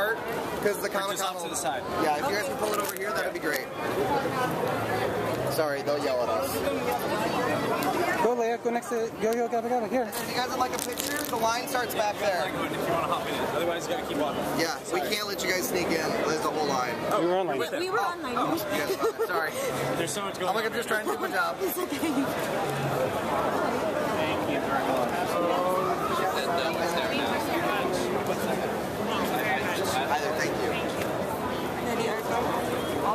apart because the Comic just Con. to the side. Yeah, if you guys can pull it over here, that'd be great. Sorry, they'll yell at us. Go, Leia. Go next to Yo Yo Gabba Gabba. Here. If you guys would like a picture, the line starts back there. If you want to hop in it. Otherwise, you got to keep walking. Yeah, we can't let you guys sneak in. There's the whole line. Oh, we were online. We were online. Oh. Yes, sorry. There's so much going I'm on. like, I'm just trying to do my job. It's okay. Either, thank you. Ready,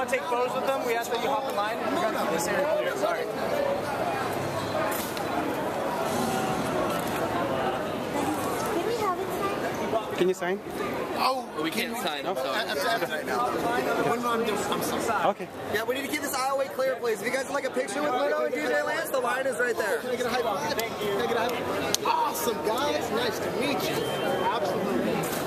want to take photos with them, we ask that you hop in line. We're going to this area clear. Sorry. Can we have it signed? Can you sign? Oh, We can't sign. I'm sorry. that's that's right now. Okay. Yeah, we need to keep this aisleway clear, please. If you guys would like a picture with Ludo and DJ Lance, the line is right there. Can I get a high five? Thank you. Can I get a high five? Awesome, guys. Nice to meet you. Absolutely.